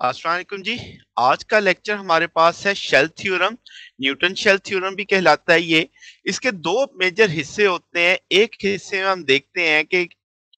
अस्सलाम जी। आज का लेक्चर हमारे पास है shell theorem Newton shell theorem भी कहलाता है ये। इसके दो मेजर हिस्से होते हैं। एक हिस्से में हम देखते हैं कि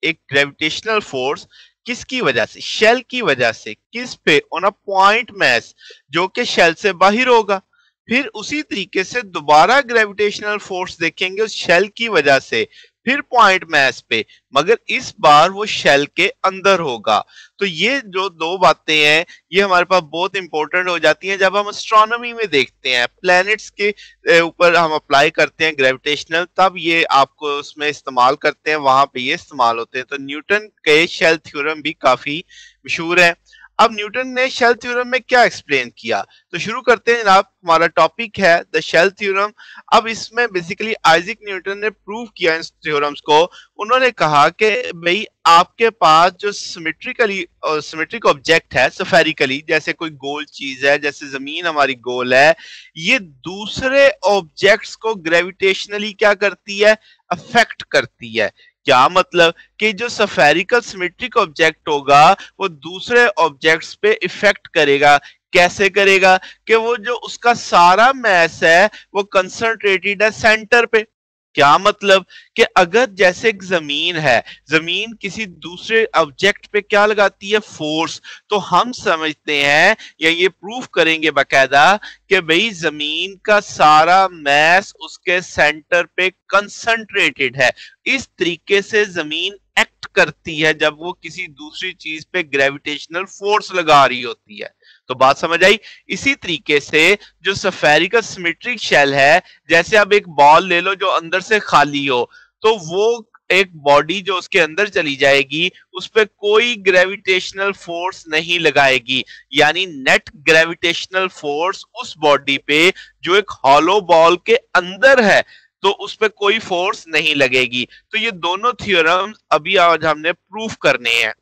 एक ग्रेविटेशनल फोर्स किसकी वजह से शेल की वजह से, किस पे ऑन अ पॉइंट मैस जो कि शेल से बाहर होगा। फिर उसी तरीके से दोबारा ग्रेविटेशनल फोर्स देखेंगे उस शेल की वजह से। फिर पॉइंट मैस पे, मगर इस बार वो शेल के अंदर होगा। तो ये जो दो बातें हैं, ये हमारे पास बहुत इंपॉर्टेंट हो जाती हैं जब हम एस्ट्रोनॉमी में देखते हैं। प्लैनेट्स के ऊपर हम अप्लाई करते हैं ग्रेविटेशनल तब ये आपको उसमें इस्तेमाल करते हैं, वहाँ पे ये इस्तेमाल होते हैं। तो न्यूटन के शेल थ्योरम भी काफ़ी मशहूर है। अब न्यूटन ने शेल थ्योरम में क्या एक्सप्लेन किया? तो शुरू करते हैं जनाब हमारा टॉपिक है द शेल थ्योरम अब इसमें बेसिकली आइजिक न्यूटन ने प्रूव किया इन थ्योरम्स को। उन्होंने कहा कि भाई, आपके पास जो सिमेट्रिकली सिमेट्रिक ऑब्जेक्ट है सफेरिकली जैसे कोई गोल चीज़ है, जैसे ज़मीन हमारी गोल है, ये दूसरे ऑब्जेक्ट्स को ग्रेविटेशनली क्या करती है? अफेक्ट करती है। क्या मतलब कि जो सफेरिकल सिमेट्रिक ऑब्जेक्ट होगा, वो दूसरे ऑब्जेक्ट्स पे इफ़ेक्ट करेगा। कैसे करेगा कि वो जो उसका सारा मैस है, वो कंसंट्रेटेड है सेंटर पे। क्या मतलब कि अगर जैसे ज़मीन है, ज़मीन किसी दूसरे ऑब्जेक्ट पे क्या लगाती है? फोर्स तो हम समझते हैं या ये प्रूफ करेंगे बाकायदा कि भाई ज़मीन का सारा मैस उसके सेंटर पे कंसंट्रेटेड है। इस तरीके से ज़मीन एक्ट करती है जब वो किसी दूसरी चीज़ पे ग्रेविटेशनल फोर्स लगा रही होती है। तो बात समझ आई? इसी तरीके से जो सफेरिकल सिमेट्रिक शेल है, जैसे आप एक बॉल ले लो जो अंदर से खाली हो तो वो एक बॉडी जो उसके अंदर चली जाएगी, उस पर कोई ग्रेविटेशनल फोर्स नहीं लगाएगी। यानी नेट ग्रेविटेशनल फोर्स उस बॉडी पे जो एक हॉलो बॉल के अंदर है तो उस पर कोई फोर्स नहीं लगेगी। तो ये दोनों थियोरम अभी आज हमने प्रूफ करने हैं।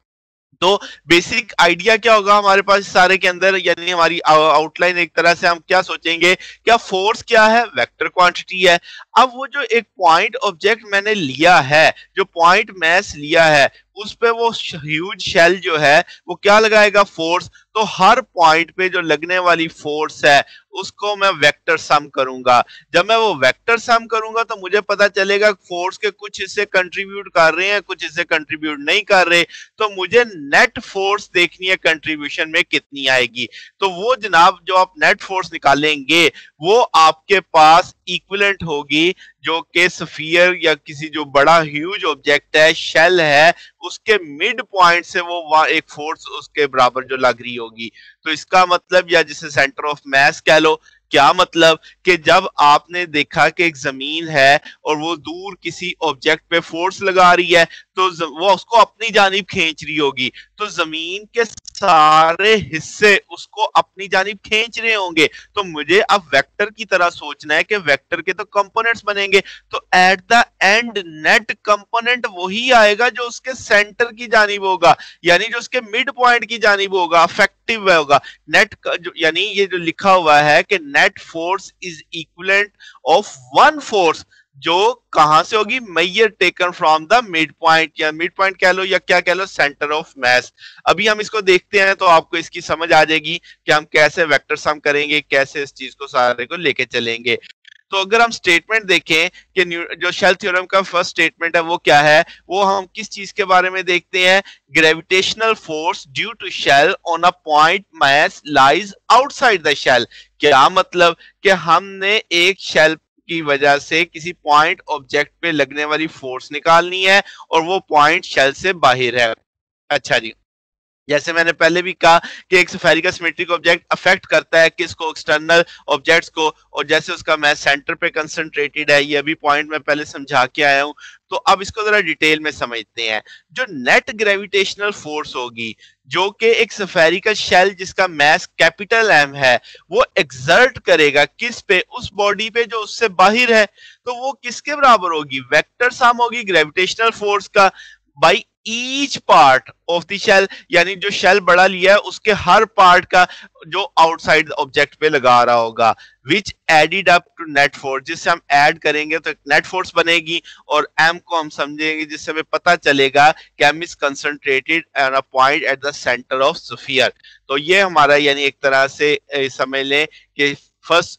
तो बेसिक आइडिया क्या होगा हमारे पास सारे के अंदर? यानी हमारी आउटलाइन एक तरह से हम क्या सोचेंगे? क्या फोर्स क्या है? वेक्टर क्वांटिटी है। अब वो जो एक पॉइंट ऑब्जेक्ट मैंने लिया है, जो पॉइंट मैस लिया है, उस पे वो ह्यूज शेल जो है, वो क्या लगाएगा? फोर्स तो हर पॉइंट पे जो लगने वाली फोर्स है उसको मैं वेक्टर सम करूँगा। जब मैं वो वेक्टर सम करूँगा तो मुझे पता चलेगा फोर्स के कुछ हिस्से कंट्रीब्यूट कर रहे हैं, कुछ हिस्से कंट्रीब्यूट नहीं कर रहे। तो मुझे नेट फोर्स देखनी है कंट्रीब्यूशन में कितनी आएगी। तो वो जनाब जो आप नेट फोर्स निकालेंगे, वो आपके पास इक्वलेंट होगी। जो के सफियर या किसी जो बड़ा ह्यूज ऑब्जेक्ट है शेल है, उसके मिड पॉइंट से वो एक फोर्स उसके बराबर जो लग रही होगी। तो इसका मतलब या जिसे सेंटर ऑफ़ मैस कह लो, क्या मतलब? कि जब आपने देखा कि एक ज़मीन है और वो दूर किसी ऑब्जेक्ट पे फोर्स लगा रही है तो वो उसको अपनी जानिब खींच रही होगी। तो ज़मीन के सारे हिस्से उसको अपनी जानिब खींच रहे होंगे। तो मुझे अब वेक्टर की तरह सोचना है कि वेक्टर के तो कंपोनेंट्स बनेंगे। तो at the end net component वही आएगा जो उसके सेंटर की जानिब होगा। यानी जो उसके मिड पॉइंट की जानिब होगा अफेक्टिव होगा। नेट यानी ये जो लिखा हुआ है कि net force is equivalent of one force जो कहाँ से होगी? Maihar taken from the mid point या मिड पॉइंट कह लो, या क्या कह लो? सेंटर ऑफ़ मैस अभी हम इसको देखते हैं तो आपको इसकी समझ आ जाएगी कि हम कैसे वेक्टर सम करेंगे, कैसे इस चीज़ को सारे को लेके चलेंगे। तो अगर हम स्टेटमेंट देखें कि जो शेल थ्योरम का फ़र्स्ट स्टेटमेंट है, वो क्या है? वो हम किस चीज़ के बारे में देखते हैं? Gravitational force due to shell on a point mass lies outside the shell क्या मतलब कि हमने एक शेल की वजह से किसी पॉइंट ऑब्जेक्ट पे लगने वाली फोर्स निकालनी है और वो पॉइंट शेल से बाहर है। अच्छा जी। जैसे मैंने पहले भी कहा कि एक सफेरिकल सिमेट्रिक ऑब्जेक्ट अफेक्ट करता है किसको? एक्सटर्नल ऑब्जेक्ट्स को। और जैसे उसका मैथ सेंटर पे कंसंट्रेटेड है, ये अभी पॉइंट मैं पहले समझा के आया हूँ। तो अब इसको जरा डिटेल में समझते हैं। जो नेट ग्रेविटेशनल फोर्स होगी जो कि एक सफेरिकल शेल जिसका मैस कैपिटल एम है, वो एक्सर्ट करेगा किस पे? उस बॉडी पे जो उससे बाहर है तो वो किसके बराबर होगी? वेक्टर सम होगी ग्रेविटेशनल फोर्स का। By each part of the shell यानी जो शेल बड़ा लिया है, उसके हर पार्ट का जो आउटसाइड ऑब्जेक्ट पे लगा रहा होगा which added up to net force जिससे हम ऐड करेंगे तो नेट फोर्स बनेगी, और एम को हम समझेंगे, जिससे हमें पता चलेगा कि M is concentrated in a point at the centre of sphere तो ये हमारा यानी एक तरह से समझ लें कि फ़र्स्ट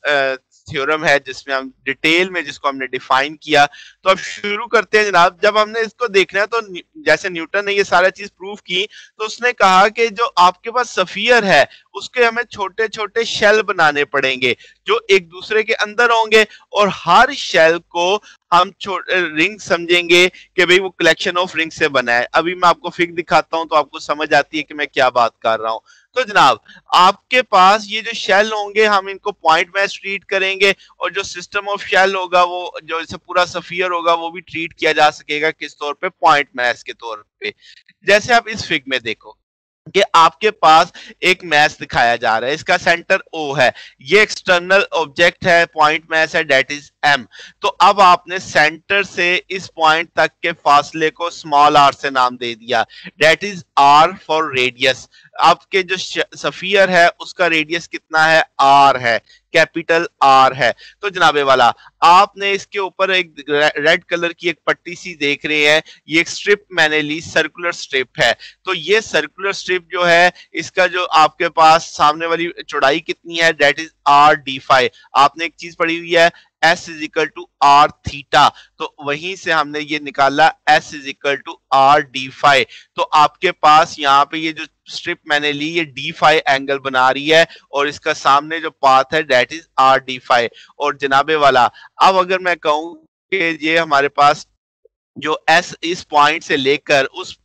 थ्योरम है जिसमें हम डिटेल में जिसको हमने डिफाइन किया। तो अब शुरू करते हैं जनाब। जब हमने इसको देखना है तो जैसे न्यूटन ने ये सारा चीज़ प्रूव की तो उसने कहा कि जो आपके पास सफियर है, उसके हमें छोटे छोटे शेल बनाने पड़ेंगे, जो एक दूसरे के अंदर होंगे। और हर शेल को हम रिंग समझेंगे कि भाई वो कलेक्शन ऑफ़ रिंग से बना है। अभी मैं आपको फिग दिखाता हूँ तो आपको समझ आती है कि मैं क्या बात कर रहा हूँ। तो जनाब, आपके पास ये जो शेल होंगे, हम इनको पॉइंट मैच ट्रीट करेंगे और जो सिस्टम ऑफ़ शेल होगा, वो जो इसे पूरा सफियर होगा, वो भी ट्रीट किया जा सकेगा किस तौर पे? पॉइंट मैच के तौर पे। जैसे आप इस फिग में देखो कि आपके पास एक मैच दिखाया जा रहा है, इसका सेंटर ओ है। ये एक्सटर्नल ऑब्जेक्ट है पॉइंट मैच है डेट इज़ एम तो अब आपने सेंटर से इस पॉइंट तक के फासले को स्मॉल आर से नाम दे दिया। That is R for radius आपके जो सफियर है, उसका रेडियस कितना है? आर है। कैपिटल आर है। तो जनाबे वाला, आपने इसके ऊपर एक रेड कलर की एक पट्टी सी देख रहे हैं। ये एक स्ट्रिप मैंने ली सर्कुलर स्ट्रिप है। तो ये सर्कुलर स्ट्रिप जो है, इसका जो आपके पास सामने वाली चौड़ाई कितनी है? That is R D phi आपने एक चीज़ पढ़ी हुई है S is equal to R theta तो वहीं से हमने ये निकाला S is equal to R D phi तो आपके पास यहाँ पे ये जो स्ट्रिप मैंने ली, ये डी फाइव एंगल बना रही है और इसका सामने जो पाथ है that is R D phi और जनाबे वाला, अब अगर मैं कहूँ कि ये हमारे पास जो एस इस पॉइंट से लेकर उस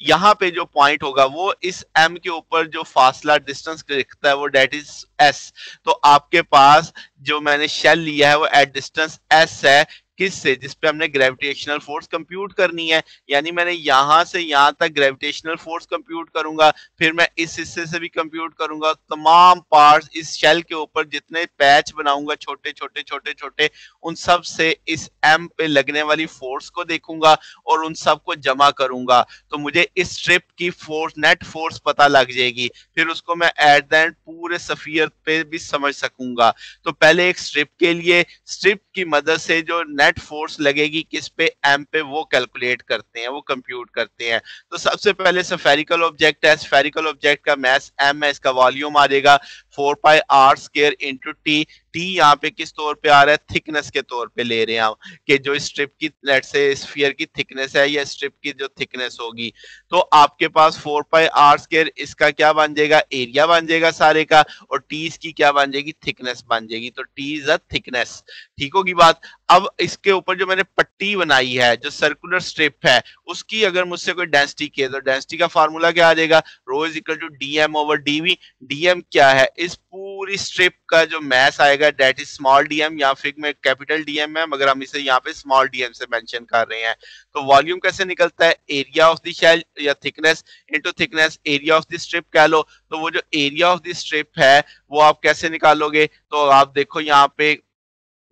यहाँ पे जो पॉइंट होगा, वो इस एम के ऊपर जो फासला डिस्टेंस लिखता है, वो डेट इज़ एस तो आपके पास जो मैंने शेल लिया है, वो एट डिस्टेंस एस है। किस से जिसपे हमने ग्रेविटेशनल फोर्स कंप्यूट करनी है? यानी मैंने यहाँ से यहाँ तक ग्रेविटेशनल फोर्स कंप्यूट करूँगा, फिर मैं इस हिस्से से भी कंप्यूट करूँगा, तमाम पार्ट्स इस शेल के ऊपर जितने पैच बनाऊँगा, छोटे छोटे छोटे छोटे, उन सबसे इस एम पे लगने वाली फोर्स को देखूँगा और उन सबको जमा करूँगा। तो मुझे इस स्ट्रिप की फोर्स नेट फोर्स पता लग जाएगी। फिर उसको मैं एट द एंड पूरे सफियर पे भी समझ सकूँगा। तो पहले एक स्ट्रिप के लिए स्ट्रिप की मदद से जो नेट नेट फोर्स लगेगी किस पे? एम पे वो कैलकुलेट करते हैं, वो कंप्यूट करते हैं। तो सबसे पहले सफेरिकल ऑब्जेक्ट है। सफेरिकल ऑब्जेक्ट का मैस एम है, इसका वॉल्यूम आ जाएगा। Four pi R square into T T यहाँ पे किस तौर पे आ रहा है? थिकनेस के तौर पे ले रहे हैं हम कि जो स्ट्रिप की लेट से स्फीयर की थिकनेस है या स्ट्रिप की जो थिकनेस होगी। तो आपके पास फोर पाई आर स्केयर इसका क्या बन जाएगा? एरिया बन जाएगा सारे का और टी इसकी क्या बन जाएगी? थिकनेस बन जाएगी। तो टी इज़ अ थिकनेस ठीक होगी बात? अब इसके ऊपर जो मैंने पट्टी बनाई है, जो सर्कुलर स्ट्रिप है, उसकी अगर मुझसे कोई डेंसिटी की है तो डेंसिटी का फार्मूला क्या आ जाएगा? Rho is equal to D M over DV DM क्या है? इस पूरी स्ट्रिप का जो मैस आएगा डेट इज़ स्मॉल डीएम या फिर में कैपिटल डीएम है, मगर हम इसे यहाँ पे स्मॉल डीएम से मेंशन कर रहे हैं। तो वॉल्यूम कैसे निकलता है? एरिया ऑफ़ द शेल या thickness into thickness area of the strip कह लो। तो वो जो एरिया ऑफ़ द स्ट्रिप है, वो आप कैसे निकालोगे? तो आप देखो यहाँ पे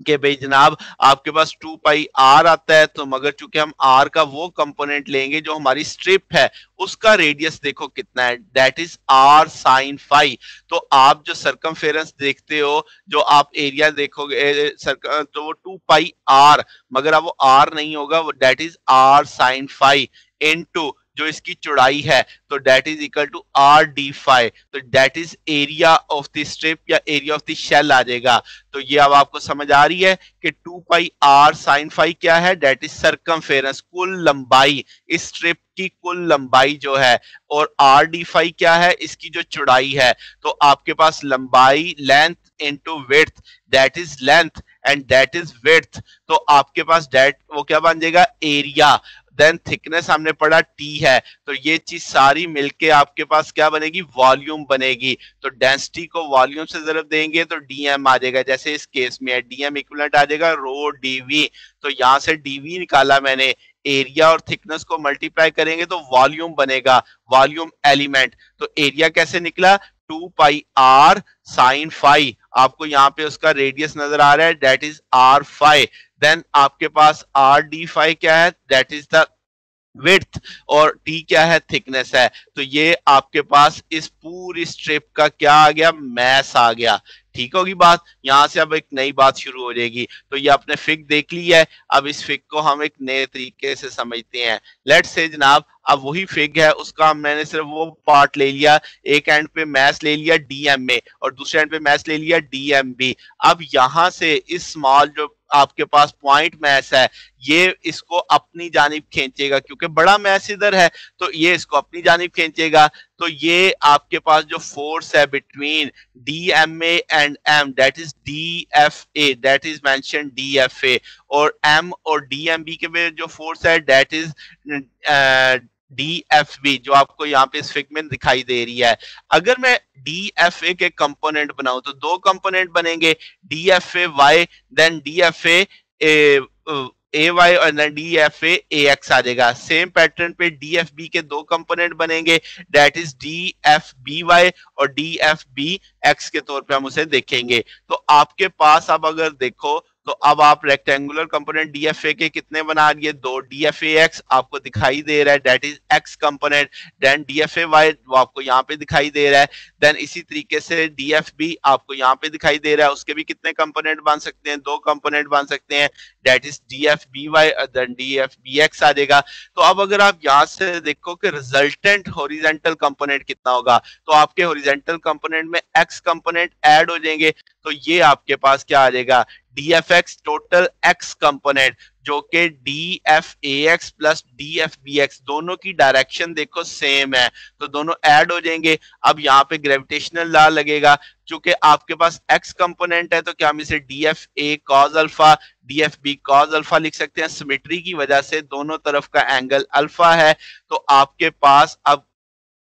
कि भाई जनाब, आपके पास टू पाई आर आता है तो मगर चूँकि हम आर का वो कंपोनेंट लेंगे जो हमारी स्ट्रिप है, उसका रेडियस देखो कितना है। That is R sine phi तो आप जो सरकमफेरेंस देखते हो, जो आप एरिया देखोगे तो वो टू पाई आर मगर अब वो आर नहीं होगा, वो that is R sine phi into जो इसकी चौड़ाई है तो that is equal to R D phi तो that is area of the strip या एरिया ऑफ़ द शेल आ जाएगा। तो ये अब आपको समझ आ रही है कि two pi R sine phi क्या है? डेट इज़ सरकम कुल लंबाई। इस स्ट्रिप की कुल लंबाई जो है, और आर डी फाइव क्या है? इसकी जो चौड़ाई है। तो आपके पास लंबाई length into width that is length and that is width तो आपके पास डेट वो क्या बन जाएगा? एरिया देन थिकनेस हमने पढ़ा टी है तो ये चीज़ सारी मिलके आपके पास क्या बनेगी? वॉल्यूम बनेगी। तो डेंसिटी को वॉल्यूम से ज़रूरत देंगे तो डीएम आ जाएगा। जैसे इस केस में डीएम इक्वलेंट आ जाएगा रो डीवी तो यहाँ से डीवी निकाला मैंने। एरिया और थिकनेस को मल्टीप्लाई करेंगे तो वॉल्यूम बनेगा। वॉल्यूम एलिमेंट तो एरिया कैसे निकला? Two pi R sine phi आपको यहाँ पे उसका रेडियस नज़र आ रहा है that is R phi then आपके पास आर डी फाइव क्या है? दैट इज़ द विथ और टी क्या है? थिकनेस है। तो ये आपके पास इस पूरी स्ट्रिप का क्या आ गया? मैस आ गया। ठीक होगी बात? यहाँ से अब एक नई बात शुरू हो जाएगी। तो ये आपने फिक देख ली है। अब इस फिक को हम एक नए तरीके से समझते हैं। लेट से जनाब, अब वही फिग है। उसका मैंने सिर्फ़ वो पार्ट ले लिया। एक एंड पे मैच ले लिया डीएमए और दूसरे एंड पे मैच ले लिया डीएमबी अब यहाँ से इस स्मॉल जो आपके पास पॉइंट मैच है, ये इसको अपनी जानिब खींचेगा, क्योंकि बड़ा मैच इधर है तो ये इसको अपनी जानिब खींचेगा। तो ये आपके पास जो फोर्स है between D M A and M that is D F A that is mention D F A और एम और डी एम बी के जो फोर्स है that is D F B जो आपको यहाँ पे इस फिग में दिखाई दे रही है। अगर मैं डी एफ़ ए के कंपोनेंट बनाऊ तो दो कंपोनेंट बनेंगे D F A Y then D F A A Y और डी एफ़ ए एक्स आ जाएगा। सेम पैटर्न पे डी एफ़ बी के दो कंपोनेंट बनेंगे that is D F B Y और डी एफ़ बी एक्स के तौर पे हम उसे देखेंगे। तो आपके पास अब अगर देखो तो अब आप रेक्टेंगुलर कंपोनेंट डीएफए के कितने बना दिए दो डीएफए एक्स आपको दिखाई दे रहा है that is X component then D F A Y वो आपको यहाँ पे दिखाई दे रहा है देन इसी तरीके से डीएफ बी आपको यहाँ पे दिखाई दे रहा है, उसके भी कितने कंपोनेंट बन सकते हैं? दो कंपोनेंट बन सकते हैं that is D F B Y then D F B X आ जाएगा। तो अब अगर आप यहाँ से देखो कि रिजल्टेंट होरिजेंटल कंपोनेंट कितना होगा तो आपके होरिजेंटल कंपोनेंट में एक्स कंपोनेंट ऐड हो जाएँगे तो ये आपके पास क्या आ जाएगा? D F X total X component जो कि D F A X plus D F B X दोनों की डायरेक्शन देखो सेम है। तो दोनों ऐड हो जाएँगे। अब यहाँ पे ग्रेविटेशनल लॉ लगेगा। चूँकि आपके पास एक्स कंपोनेंट है तो क्या हम इसे D F A cos alpha D F B cos alpha लिख सकते हैं। सिमेट्री की वजह से दोनों तरफ़ का एंगल अल्फ़ा है। तो आपके पास अब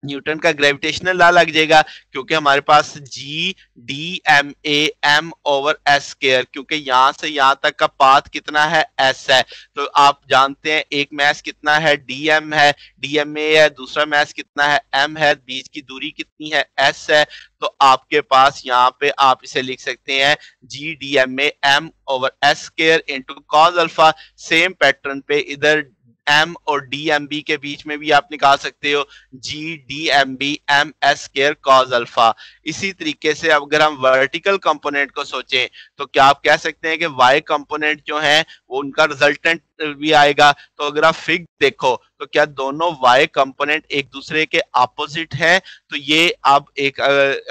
न्यूटन का ग्रेविटेशनल लॉ लग जाएगा, क्योंकि हमारे पास G D M A M over S square क्योंकि यहाँ से यहाँ तक का पाथ कितना है? एस है। तो आप जानते हैं, एक मैच कितना है? डी एम है। डी एम ए है। दूसरा मैच कितना है? एम है। बीच की दूरी कितनी है? एस है। तो आपके पास यहाँ पे आप इसे लिख सकते हैं G D M A M over S square into cos alpha same pattern पे इधर एम और डी एम बी के बीच में भी आप निकाल सकते हो। G D M B M S square cos alpha इसी तरीके से अगर हम वर्टिकल कंपोनेंट को सोचें तो क्या आप कह सकते हैं कि वाई कंपोनेंट जो है, वो उनका रिजल्टेंट भी आएगा। तो अगर आप फिग देखो तो क्या दोनों वाई कंपोनेंट एक दूसरे के अपोजिट है? तो ये अब एक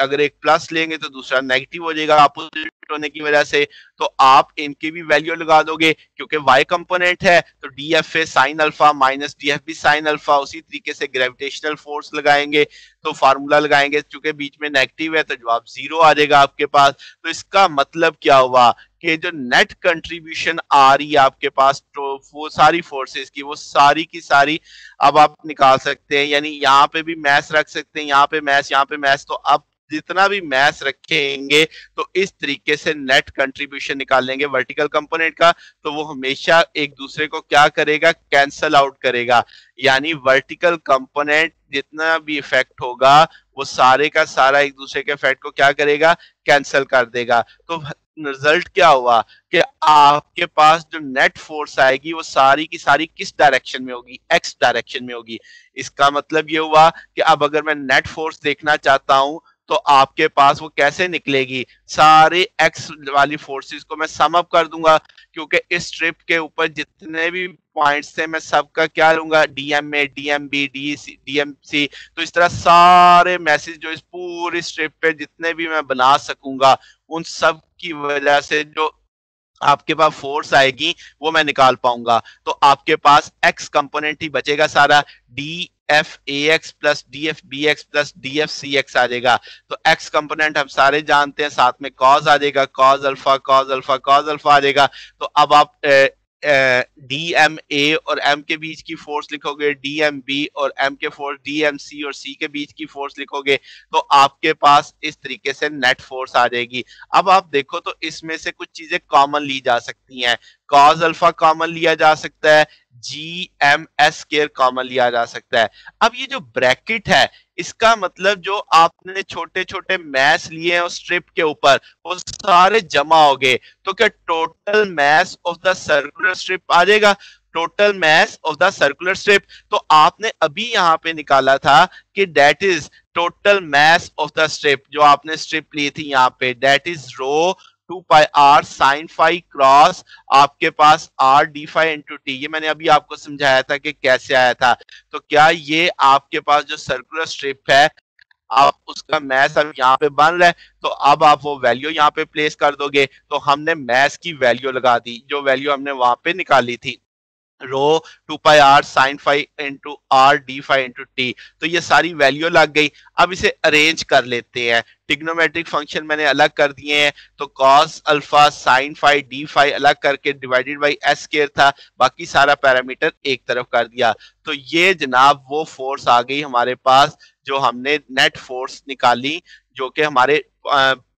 अगर एक प्लस लेंगे तो दूसरा नेगेटिव हो जाएगा अपोजिट होने की वजह से। तो आप इनकी भी वैल्यू लगा दोगे, क्योंकि वाई कंपोनेंट है तो D F A sine alpha minus D F B sine alpha उसी तरीके से ग्रेविटेशनल फोर्स लगाएँगे। तो फार्मूला लगाएँगे, क्योंकि बीच में नेगेटिव है तो जवाब ज़ीरो आ जाएगा आपके पास। तो इसका मतलब क्या हुआ? कि जो नेट कंट्रीब्यूशन आ रही है आपके पास तो वो सारी फोर्सेस की, वो सारी की सारी अब आप निकाल सकते हैं। यानी यहाँ पे भी मैथ रख सकते हैं, यहाँ पे मैच यहाँ पे मैथ तो अब जितना भी मैच रखेंगे तो इस तरीके से नेट कंट्रीब्यूशन निकाल लेंगे वर्टिकल कंपोनेंट का तो वो हमेशा एक दूसरे को क्या करेगा? कैंसल आउट करेगा। यानी वर्टिकल कंपोनेंट जितना भी इफ़ेक्ट होगा, वो सारे का सारा एक दूसरे के इफ़ेक्ट को क्या करेगा? कैंसल कर देगा। तो रिज़ल्ट क्या हुआ? कि आपके पास जो नेट फोर्स आएगी, वो सारी की सारी किस डायरेक्शन में होगी? एक्स डायरेक्शन में होगी। इसका मतलब ये हुआ कि अब अगर मैं नेट फोर्स देखना चाहता हूँ तो आपके पास वो कैसे निकलेगी? सारी एक्स वाली फोर्सेस को मैं सम अप कर दूँगा, क्योंकि इस ट्रिप के ऊपर जितने भी पॉइंट्स थे, मैं सबका क्या लूँगा? D M A D M B C तो इस तरह सारे मैसेज जो इस पूरी स्ट्रिप पे जितने भी मैं बना सकूँगा, उन सब की वजह से जो आपके पास फोर्स आएगी, वो मैं निकाल पाऊँगा। तो आपके पास एक्स कंपोनेंट ही बचेगा सारा। D F A X plus D F B X plus D F C X आ जाएगा। तो एक्स कंपोनेंट हम सारे जानते हैं, साथ में कॉज आ जाएगा cos alpha cos alpha cos alpha आ जाएगा। तो अब आप डी एम ए और एम के बीच की फोर्स लिखोगे डी एम बी और एम के फोर्स डी एम सी और सी के बीच की फोर्स लिखोगे तो आपके पास इस तरीके से नेट फोर्स आ जाएगी। अब आप देखो तो इसमें से कुछ चीज़ें कॉमन ली जा सकती हैं। कॉज अल्फ़ा कॉमन लिया जा सकता है G M S square common लिया जा सकता है। अब ये जो ब्रैकेट है, इसका मतलब जो आपने छोटे छोटे मैस लिए हैं उस स्ट्रिप के ऊपर, वो सारे जमा हो गए। तो क्या total mass of the circular strip आ जाएगा? Total mass of the circular strip तो आपने अभी यहाँ पे निकाला था कि that is total mass of the strip जो आपने स्ट्रिप ली थी यहाँ पे that is rho two pi R sine five cross आपके पास R D five into T ये मैंने अभी आपको समझाया था कि कैसे आया था। तो क्या ये आपके पास जो सर्कुलर स्ट्रिप है, आप उसका मैथ अब यहाँ पे बन रहा है तो अब आप वो वैल्यू यहाँ पे प्लेस कर दोगे। तो हमने मैथ की वैल्यू लगा दी, जो वैल्यू हमने वहाँ पे निकाली थी। Rho two pi R sine five into R D five into T. तो ये सारी वैल्यू लग गई। अब इसे अरेंज कर लेते हैं। टिग्नोमेट्रिक फ़ंक्शन मैंने अलग कर दिए हैं। तो cos alpha sine five D five अलग करके डिवाइडेड बाई एस केयर था। बाकी सारा पैरामीटर एक तरफ़ कर दिया। तो ये जनाब वो फोर्स आ गई हमारे पास जो हमने नेट फोर्स निकाली, जो कि हमारे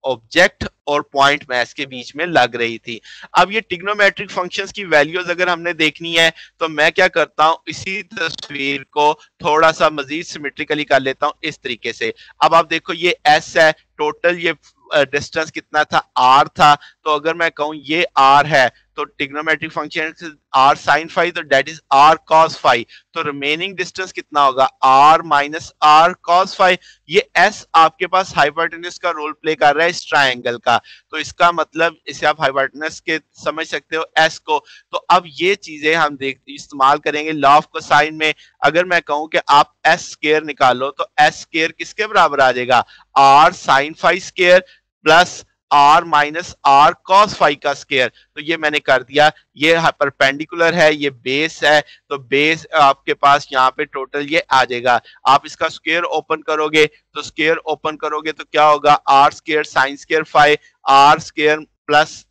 ऑब्जेक्ट और पॉइंट मैस के बीच में लग रही थी। अब ये टिग्नोमेट्रिक फ़ंक्शंस की वैल्यूज़ अगर हमने देखनी है तो मैं क्या करता हूँ, इसी तस्वीर को थोड़ा सा मजीद सिमेट्रिकली कर लेता हूँ इस तरीके से। अब आप देखो, ये एस है टोटल ये डिस्टेंस कितना था? आर था। तो अगर मैं कहूँ, ये आर है तो trigonometric function R sine five तो that is R cos five तो रिमेनिंग डिस्टेंस कितना होगा? R minus R cos five ये एस आपके पास हाइपोटेनस का रोल प्ले कर रहा है इस ट्राइंगल का. तो इसका मतलब इसे आप हाइपोटेनस के समझ सकते हो एस को. तो अब ये चीज़ें हम देख, इस्तेमाल करेंगे लॉ ऑफ़ कोसाइन में. अगर मैं कहूँ कि आप एस स्केयर निकालो तो एस स्केयर किसके बराबर आ जाएगा? R sine five square plus R minus R cos five का स्केयर तो ये मैंने कर दिया। ये परपेंडिकुलर है, ये बेस है। तो बेस आपके पास यहाँ पे टोटल ये आ जाएगा। आप इसका स्केयर ओपन करोगे तो स्केयर ओपन करोगे तो क्या होगा? R square sine square five R square plus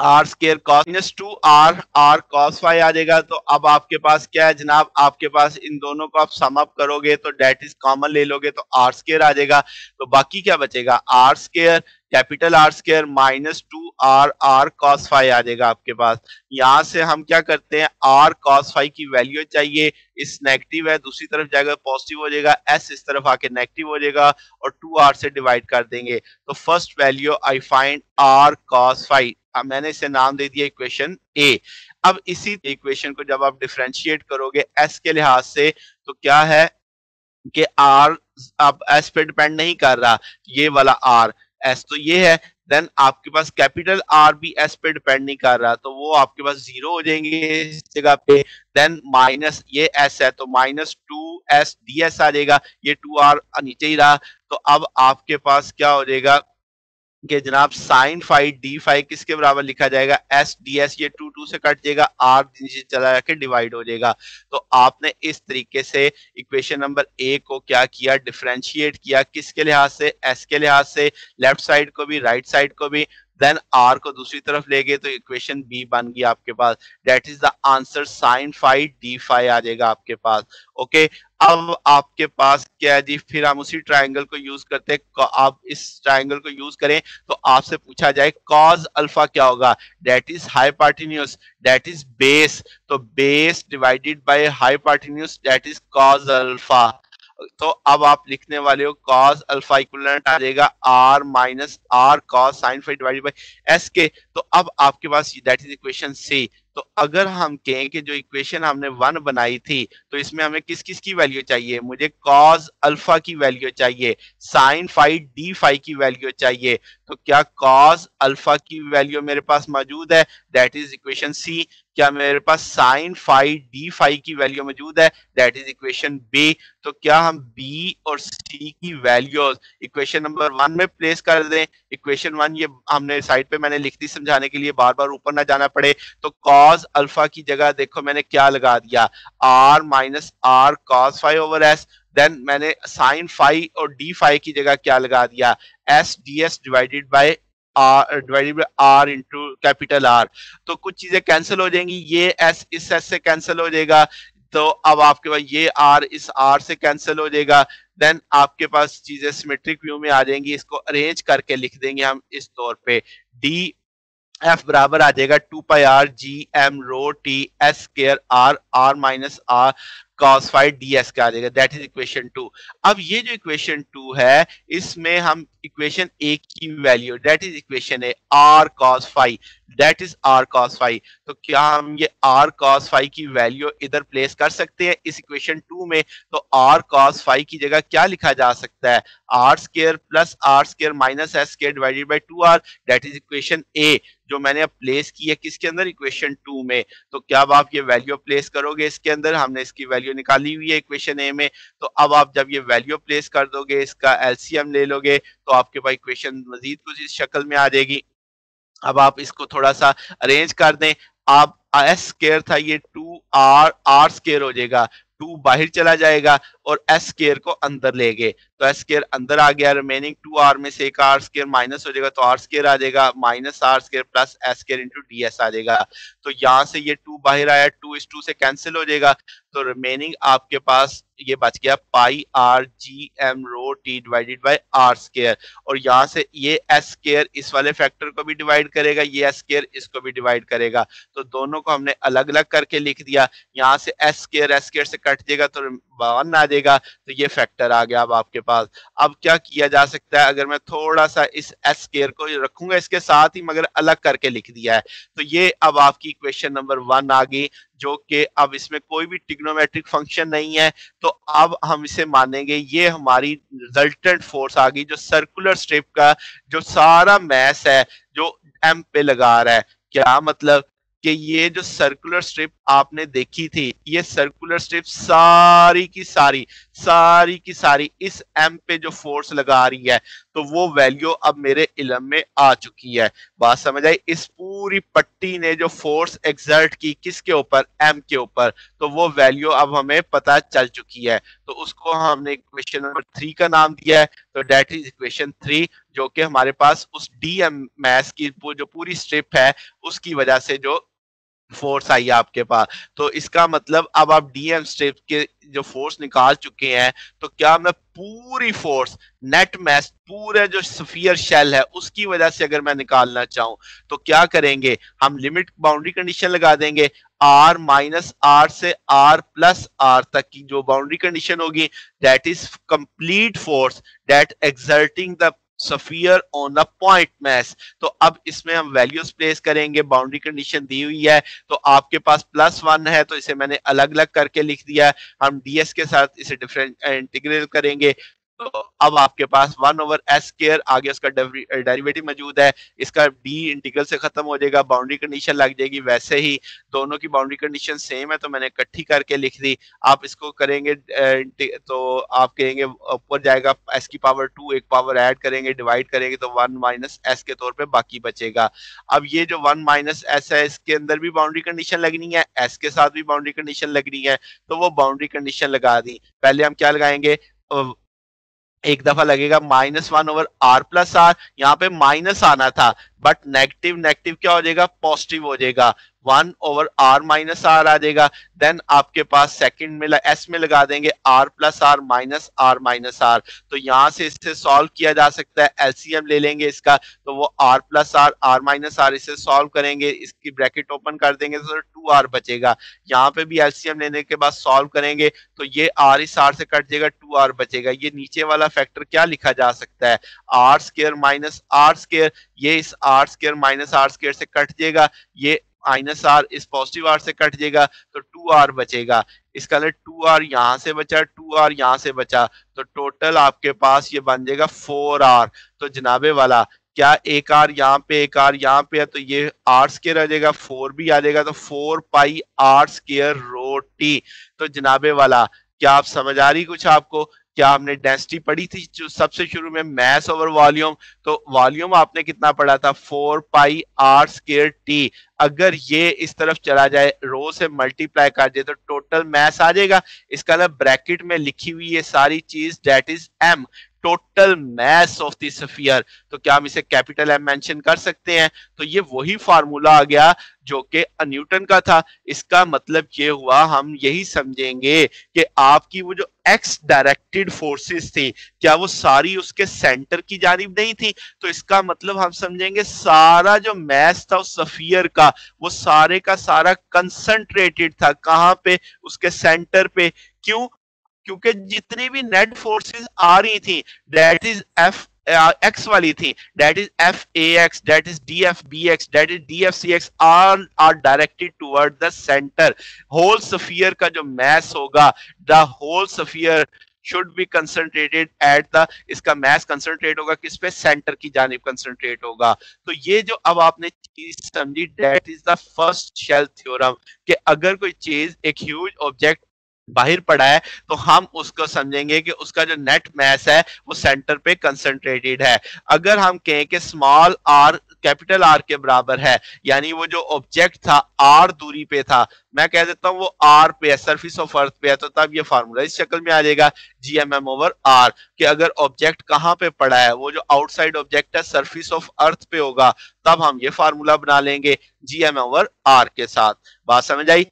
R square cos minus two R R cos five आ जाएगा। तो अब आपके पास क्या है जनाब? आपके पास इन दोनों को आप सम अप करोगे तो डेट इज़ कॉमन ले लोगे तो आर स्केयर आ जाएगा। तो बाकी क्या बचेगा? R square capital R square minus two R R cos five आ जाएगा आपके पास। यहाँ से हम क्या करते हैं? आर कॉस फाइव की वैल्यू चाहिए, इस नेगेटिव है, दूसरी तरफ़ जाएगा पॉजिटिव हो जाएगा एस इस तरफ़ आके नेगेटिव हो जाएगा और टू आर से डिवाइड कर देंगे। तो first value I find R cos five मैंने इसे नाम दे दिया इक्वेशन ए अब इसी इक्वेशन को जब आप डिफ्रेंशिएट करोगे एस के लिहाज से तो क्या है कि आर अब एस पे डिपेंड नहीं कर रहा, ये वाला आर एस तो ये है देन आपके पास कैपिटल आर भी एस पे डिपेंड नहीं कर रहा तो वो आपके पास ज़ीरो हो जाएँगे इस जगह पे। देन माइनस ये एस है तो minus two S D S आ जाएगा, ये टू आर नीचे ही रहा। तो अब आपके पास क्या हो जाएगा? कि जनाब, साइन फाइव, डी फाइव किसके बराबर लिखा जाएगा? एस, डी, एस, ये टू टू से कट जाएगा, आर नीचे चला जाके डिवाइड हो जाएगा। तो आपने इस तरीके से इक्वेशन नंबर ए को क्या किया? डिफ्रेंशिएट किया किसके लिहाज से? एस के लिहाज से। लेफ़्ट साइड को भी, राइट right साइड को भी। देन आर को दूसरी तरफ़ ले गए तो इक्वेशन बी बन गई आपके पास। That is the answer sine five D five आ जाएगा आपके पास। ओके अब आपके पास क्या है जी? फिर हम उसी ट्राइंगल को यूज़ करते हैं। आप इस ट्राइंगल को यूज़ करें तो आपसे पूछा जाए कॉज अल्फ़ा क्या होगा? That is hypotenuse that is base तो base divided by hypotenuse that is cos alpha तो अब आप लिखने वाले हो कॉस अल्फ़ा इक्वलेंट आ जाएगा R minus R cos sine five divided by S के तो अब आपके पास दैट इज़ इक्वेशन सी तो अगर हम कहें कि जो इक्वेशन हमने वन बनाई थी तो इसमें हमें किस किस की वैल्यू चाहिए? मुझे कॉज अल्फ़ा की वैल्यू चाहिए साइन फाइव डी फाइव की वैल्यू चाहिए। तो क्या कॉज अल्फ़ा की वैल्यू मेरे पास मौजूद है? दैट इज़ इक्वेशन सी क्या मेरे पास साइन फाइव डी फाइव की वैल्यू मौजूद है? दैट इज़ इक्वेशन बी तो क्या हम बी और सी की वैल्यूज़ इक्वेशन नंबर वन में प्लेस कर दें? इक्वेशन वन ये हमने साइड पे मैंने लिख दी समझाने के लिए, बार बार ऊपर ना जाना पड़े। तो कॉज अल्फ़ा की जगह देखो मैंने क्या लगा दिया। R minus R cos five over S then मैंने साइन फाइव और डी फाइव की जगह क्या लगा दिया? S D S divided by R into capital R तो कुछ चीज़ें कैंसिल हो जाएँगी, ये एस इस एस से कैंसिल हो जाएगा तो अब आपके पास ये आर इस आर से कैंसिल हो जाएगा देन आपके पास चीज़ें सिमेट्रिक व्यू में आ जाएँगी, इसको अरेंज करके लिख देंगे हम इस तौर पे। डी एफ़ बराबर आ जाएगा two pi R G M rho T S square R R minus R cos D S का आ जाएगा दैट इज़ इक्वेशन टू अब ये जो इक्वेशन टू है, इसमें हम इक्वेशन ए की value that is equation A R cos five that is R cos five तो क्या हम ये आर कॉस फाइव की वैल्यू इधर प्लेस कर सकते हैं इस इक्वेशन टू में? तो आर कॉस फाइव की जगह क्या लिखा जा सकता है? R square plus R square minus S square divided by two R that is equation A जो मैंने अब प्लेस की है किसके अंदर? इक्वेशन टू में। तो क्या आप ये वैल्यू प्लेस करोगे इसके अंदर? हमने इसकी वैल्यू निकाली हुई है इक्वेशन ए में तो अब आप जब ये वैल्यू प्लेस कर दोगे, इसका एलसीएम ले लोगे तो आपके पास इक्वेशन मजीद कुछ इस शक्ल में आ जाएगी। अब आप इसको थोड़ा सा अरेंज कर दें। आप एस स्केयर था ये टू आर आर स्केयर हो जाएगा। टू बाहर चला जाएगा और एस स्केयर को अंदर ले गए। तो एस स्केयर अंदर आ गया रिमेनिंग टू आर में से एक आर स्केयर माइनस हो जाएगा तो आर स्केयर आ जाएगा minus R square plus S square into D S आ जाएगा। तो यहाँ से ये टू बाहर आया टू इस टू से कैंसिल हो जाएगा तो रिमेनिंग आपके पास ये बच गया pi R G M rho T divided by R square और यहाँ से ये एस स्केयर इस वाले फैक्टर को भी डिवाइड करेगा, ये एस स्केयर इसको भी डिवाइड करेगा। तो दोनों को हमने अलग अलग करके लिख दिया, यहाँ से एस स्केयर एस स्केयर से कट जाएगा तो वन आ जाएगा तो ये फैक्टर आ गया अब आपके पास। अब क्या किया जा सकता है? अगर मैं थोड़ा सा इस एस स्केयर को रखूँगा, इसके साथ ही मगर अलग करके लिख दिया है। तो ये अब आपकी क्वेश्चन नंबर वन आ गई, जो कि अब इसमें कोई भी टिग्नोमेट्रिक फ़ंक्शन नहीं है। तो अब हम इसे मानेंगे, ये हमारी रिजल्टेंट फोर्स आ गई, जो सर्कुलर स्ट्रिप का जो सारा मैस है, जो एम पे लगा रहा है। क्या मतलब कि ये जो सर्कुलर स्ट्रिप आपने देखी थी, ये सर्कुलर स्ट्रिप सारी की सारी सारी की सारी इस एम पे जो फोर्स लगा रही है तो वो वैल्यू अब मेरे इलम में आ चुकी है। बात समझ आई? इस पूरी पट्टी ने जो फोर्स एग्जर्ट की किसके ऊपर? एम के ऊपर। तो वो वैल्यू अब हमें पता चल चुकी है। तो उसको हमने इक्वेशन नंबर थ्री का नाम दिया है। तो डेट इज़ इक्वेशन थ्री जो कि हमारे पास उस डी एम मैस की जो पूरी स्ट्रिप है, उसकी वजह से जो फोर्स आई आपके पास। तो इसका मतलब अब आप डीएम स्ट्रिप के जो फोर्स निकाल चुके हैं तो क्या मैं पूरी फोर्स नेट मैस पूरे जो सफियर शेल है, उसकी वजह से अगर मैं निकालना चाहूँ तो क्या करेंगे? हम लिमिट बाउंड्री कंडीशन लगा देंगे। आर माइनस आर से आर प्लस आर तक की जो बाउंड्री कंडीशन होगी that is complete force that exerting the sphere on a point mass तो अब इसमें हम वैल्यूज़ प्लेस करेंगे बाउंड्री कंडीशन दी हुई है तो आपके पास प्लस वन है तो इसे मैंने अलग अलग करके लिख दिया हम डीएस के साथ इसे डिफरेंट इंटीग्रेट करेंगे। तो अब आपके पास वन ओवर एस स्केयर आगे उसका डेरिवेटिव मौजूद है, इसका डी इंटीग्रल से खत्म हो जाएगा बाउंड्री कंडीशन लग जाएगी वैसे ही, दोनों की बाउंड्री कंडीशन सेम है तो मैंने इकट्ठी करके लिख दी, आप इसको करेंगे तो आप कहेंगे ऊपर जाएगा एस की पावर टू एक पावर ऐड करेंगे डिवाइड करेंगे तो वन माइनस एस के तौर पर बाकी बचेगा। अब ये जो वन माइनस एस है, इसके अंदर भी बाउंड्री कंडीशन लगनी है एस के साथ भी बाउंड्री कंडीशन लगनी है तो वो बाउंड्री कंडीशन लगा दी। पहले हम क्या लगाएँगे? एक दफ़ा लगेगा minus one over R plus R, यहाँ पे माइनस आना था, बट नेगेटिव नेगेटिव क्या हो जाएगा, पॉजिटिव हो जाएगा। One over R minus R आ जाएगा। देन आपके पास सेकंड में एस में लगा देंगे R plus R minus R minus R तो यहाँ से इससे सॉल्व किया जा सकता है एलसीएम ले लेंगे इसका तो वो R plus R R minus R इसे सॉल्व करेंगे, इसकी ब्रैकेट ओपन कर देंगे तो टू आर बचेगा। यहाँ पे भी एलसीएम लेने के बाद सॉल्व करेंगे तो ये आर इस आर से कट जाएगा टू आर बचेगा। ये नीचे वाला फैक्टर क्या लिखा जा सकता है? R square minus R square ये इस R square minus R square से कट जाएगा, ये माइनस आर इस पॉजिटिव आर से कट जाएगा तो टू आर बचेगा। इसका टू आर यहाँ से बचा, टू आर यहाँ से बचा। तो टोटल आपके पास ये बन जाएगा फोर आर। तो जनाबे वाला, क्या एक आर यहाँ पे, एक आर यहाँ पे है तो ये आर स्केयर आ जाएगा, फोर भी आ जाएगा तो four pi R square rho T. तो जनाबे वाला, क्या आप समझ आ रही कुछ आपको? क्या आपने डेंसिटी पढ़ी थी जो सबसे शुरू में मैस ओवर वॉल्यूम तो वॉल्यूम आपने कितना पढ़ा था? Four pi R square T अगर ये इस तरफ़ चला जाए रो से मल्टीप्लाई कर दे तो टोटल मैस आ जाएगा। इसका ना ब्रैकेट में लिखी हुई ये सारी चीज़ that is M total mass of the sphere तो क्या हम इसे कैपिटल एम मेंशन कर सकते हैं? तो ये वही फार्मूला आ गया जो कि न्यूटन का था। इसका मतलब ये हुआ, हम यही समझेंगे कि आपकी वो जो एक्स डायरेक्टेड फोर्सेस थी, क्या वो सारी उसके सेंटर की जानिब नहीं थी? तो इसका मतलब हम समझेंगे सारा जो मैस था उस सफियर का, वो सारे का सारा कंसंट्रेटेड था। कहाँ पे? उसके सेंटर पे। क्यों? क्योंकि जितनी भी नेट फोर्सेस आ रही थी डेट इज़ एफ़ एक्स वाली थी that is F A X that is D F B X that is D F C X are are directed toward the center whole sphere का जो mass होगा the whole sphere should be concentrated at the इसका mass concentrate होगा किस पे? Centre की जानिब concentrate होगा। तो ये जो अब आपने चीज़ समझी that is the first shell theorem कि अगर कोई चीज़, एक ह्यूज ऑब्जेक्ट बाहर पड़ा है तो हम उसको समझेंगे कि उसका जो नेट मैस है, वो सेंटर पे कंसंट्रेटेड है। अगर हम कहें कि स्मॉल आर कैपिटल आर के बराबर है, यानी वो जो ऑब्जेक्ट था आर दूरी पे था, मैं कह देता हूँ वो आर पे है सरफेस ऑफ़ अर्थ पे है तो तब ये फार्मूला इस शक्ल में आ जाएगा G M M over R कि अगर ऑब्जेक्ट कहाँ पे पड़ा है, वो जो आउटसाइड ऑब्जेक्ट है सरफेस ऑफ़ अर्थ पे होगा, तब हम ये फार्मूला बना लेंगे जी एम ओवर आर के साथ। बात समझ आई?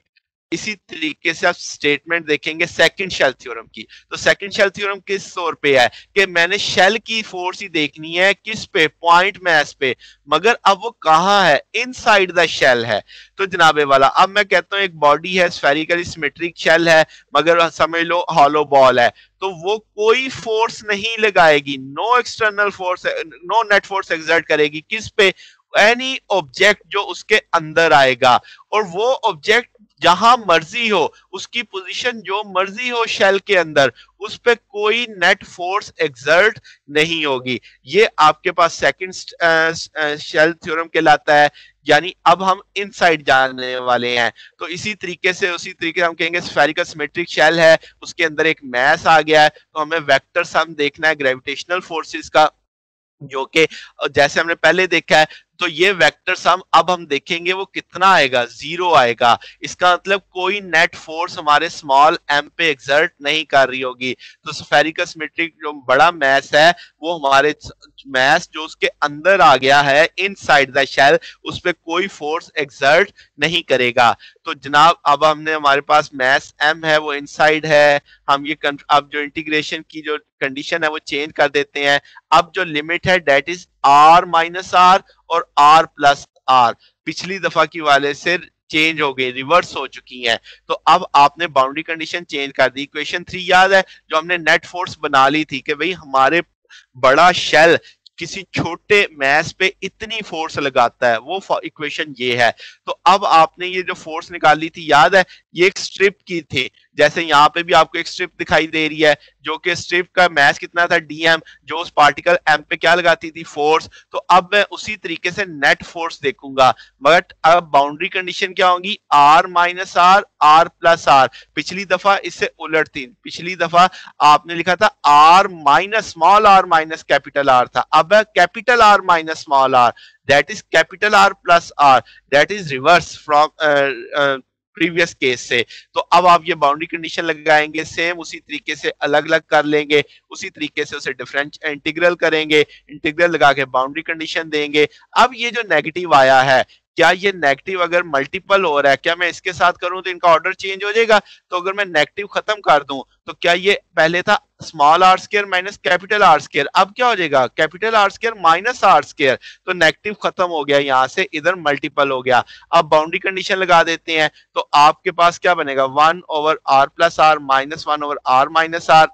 इसी तरीके से आप स्टेटमेंट देखेंगे सेकंड शेल थ्योरम की। तो सेकंड शेल थ्योरम किस तौर पे है? कि मैंने शेल की फोर्स ही देखनी है किस पे? पॉइंट मैस पे। मगर अब वो कहा है? इनसाइड द शेल है। तो जनाबे वाला, अब मैं कहता हूँ एक बॉडी है स्फेरिकली सिमेट्रिक शेल है, मगर समझ लो हॉलो बॉल है। तो वो कोई फोर्स नहीं लगाएगी। No external force no net force exert करेगी। किस पे? एनी ऑब्जेक्ट जो उसके अंदर आएगा। और वो ऑब्जेक्ट जहाँ मर्ज़ी हो, उसकी पोजीशन जो मर्ज़ी हो शेल के अंदर, उस पर कोई नेट फोर्स एग्जर्ट नहीं होगी। ये आपके पास सेकंड शेल थ्योरम कहलाता है, यानी अब हम इनसाइड जाने वाले हैं। तो इसी तरीके से, उसी तरीके हम कहेंगे स्फेरिकल सिमेट्रिक शेल है, उसके अंदर एक मैस आ गया है तो हमें वेक्टर सम देखना है ग्रेविटेशनल फोर्सेस का, जो कि, जैसे हमने पहले देखा है तो ये वेक्टर सम अब हम देखेंगे वो कितना आएगा? ज़ीरो आएगा। इसका मतलब कोई नेट फोर्स हमारे स्मॉल एम पे एग्जर्ट नहीं कर रही होगी। तो स्फेरिकस मेट्रिक जो बड़ा मैस है, वो हमारे मैस जो उसके अंदर आ गया है इन साइड द शेल उस पर कोई फोर्स एग्जर्ट नहीं करेगा। तो जनाब, अब हमने हमारे पास मैस एम है, वो इनसाइड है। हम ये अब जो इंटीग्रेशन की जो कंडीशन है, वो चेंज कर देते हैं। अब जो लिमिट है that is R minus R और आर प्लस आर पिछली दफ़ा की वाले से चेंज हो गई रिवर्स हो चुकी हैं। तो अब आपने बाउंड्री कंडीशन चेंज कर दी। इक्वेशन थ्री याद है, जो हमने नेट फोर्स बना ली थी कि भाई हमारे बड़ा शेल किसी छोटे मैस पे इतनी फोर्स लगाता है। वो इक्वेशन ये है। तो अब आपने ये जो फोर्स निकाली थी, याद है, ये एक स्ट्रिप की थी। जैसे यहाँ पे भी आपको एक स्ट्रिप दिखाई दे रही है जो कि स्ट्रिप का मैस कितना था डीएम जो उस पार्टिकल एम पे क्या लगाती थी फोर्स तो अब मैं उसी तरीके से नेट फोर्स देखूँगा। बट अब बाउंड्री कंडीशन क्या होगी? R minus r r plus r पिछली दफ़ा इससे उलट थी। पिछली दफ़ा आपने लिखा था r minus small r minus capital R था। अब capital R minus small r capital R plus R that is reverse from uh, uh, previous case से। तो अब आप ये बाउंड्री कंडीशन लगाएँगे सेम उसी तरीके से अलग अलग कर लेंगे, उसी तरीके से उसे डिफरेंट इंटीग्रल करेंगे इंटीग्रल लगा के बाउंड्री कंडीशन देंगे। अब ये जो नेगेटिव आया है, क्या ये नेगेटिव अगर मल्टीपल हो रहा है, क्या मैं इसके साथ करूँ तो इनका ऑर्डर चेंज हो जाएगा? तो अगर मैं नेगेटिव खत्म कर दूँ तो क्या ये पहले था? Small r square minus capital R square अब क्या हो जाएगा? Capital R square minus r square तो नेगेटिव खत्म हो गया यहाँ से, इधर मल्टीपल हो गया। अब बाउंड्री कंडीशन लगा देते हैं। तो आपके पास क्या बनेगा? One over r plus r minus one over r minus r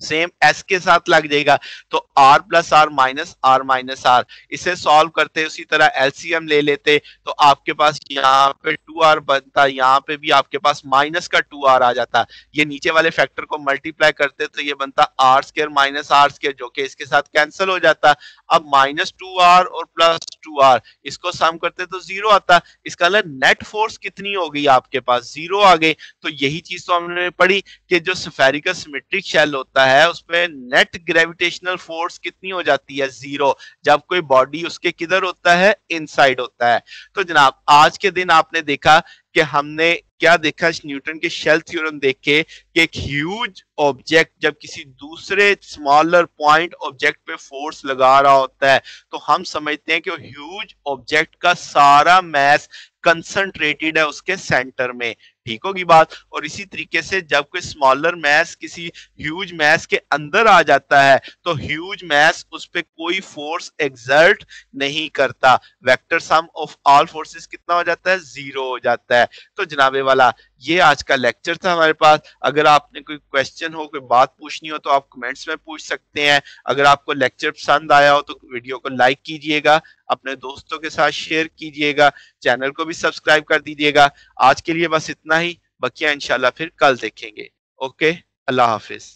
same S के साथ लग जाएगा। तो r plus r minus r minus r इसे सॉल्व करते उसी तरह एलसीएम ले लेते तो आपके पास यहाँ पे टू आर बनता यहाँ पे भी आपके पास माइनस का टू आर आ जाता ये नीचे वाले फैक्टर को मल्टीप्लाई करते तो ये बनता r square minus r square जो कि इसके साथ कैंसिल हो जाता अब माइनस टू आर और प्लस टू आर इसको सम करते तो ज़ीरो आता। इसका अलग नेट फोर्स कितनी हो गई आपके पास? ज़ीरो आ गई। तो यही चीज़ तो हमने पढ़ी कि जो सफेरिकल सिमेट्रिक शेल होता है उसमें नेट ग्रेविटेशनल फोर्स कितनी हो जाती है? ज़ीरो जब कोई बॉडी उसके किधर होता है? इनसाइड होता है। तो जनाब, आज के दिन आपने देखा कि हमने क्या देखा न्यूटन के शेल थ्योरम देख के कि एक ह्यूज ऑब्जेक्ट जब किसी दूसरे स्मॉलर पॉइंट ऑब्जेक्ट पे फोर्स लगा रहा होता है तो हम समझते हैं कि ह्यूज ऑब्जेक्ट का सारा मैस कंसंट्रेटेड है उसके सेंटर में। ठीक होगी बात। और इसी तरीके से जब कोई स्मॉलर मैस किसी ह्यूज मैस के अंदर आ जाता है तो ह्यूज मैस उस पर कोई फोर्स एग्जर्ट नहीं करता। Vector sum of all forces कितना हो जाता है? ज़ीरो हो जाता है। तो जनाबे वाला ये आज का लेक्चर था हमारे पास। अगर आपने कोई क्वेश्चन हो, कोई बात पूछनी हो तो आप कमेंट्स में पूछ सकते हैं। अगर आपको लेक्चर पसंद आया हो तो वीडियो को लाइक कीजिएगा, अपने दोस्तों के साथ शेयर कीजिएगा चैनल को भी सब्सक्राइब कर दीजिएगा। आज के लिए बस इतना ही। बकिया इनशाला फिर कल देखेंगे। ओके अल्लाह हाफिज।